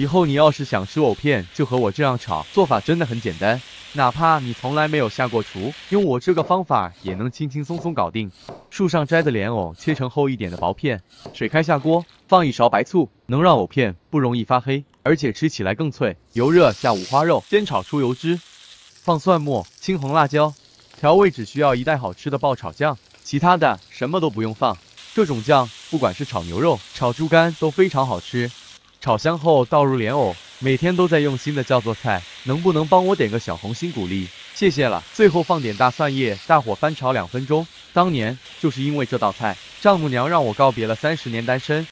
以后你要是想吃藕片，就和我这样炒，做法真的很简单。哪怕你从来没有下过厨，用我这个方法也能轻轻松松搞定。树上摘的莲藕切成厚一点的薄片，水开下锅，放一勺白醋，能让藕片不容易发黑，而且吃起来更脆。油热下五花肉，煎炒出油脂，放蒜末、青红辣椒，调味只需要一袋好吃的爆炒酱，其他的什么都不用放。这种酱不管是炒牛肉、炒猪肝都非常好吃。炒香后倒入莲藕，每天都在用心的叫做菜，能不能帮我点个小红心鼓励？谢谢了。最后放点大蒜叶，大火翻炒两分钟。当年就是因为这道菜，丈母娘让我告别了三十年单身。